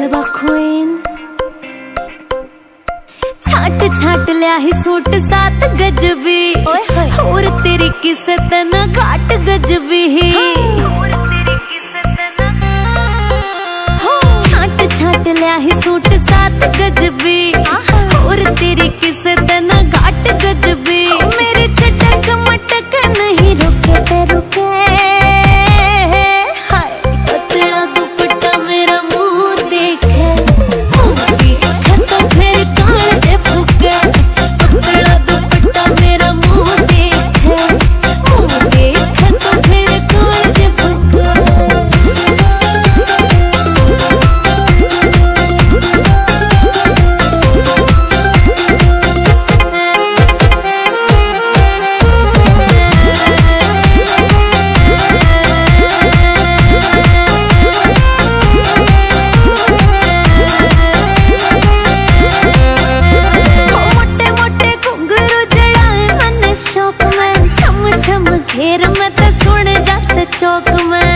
लबा क्वीन छाट छाट लिया ही सूट सात गजबी और तेरी किसत न घाट गजबी छाट छाट लिया ही सूट सात गजबी किस फिर मत सुन जस चौक में।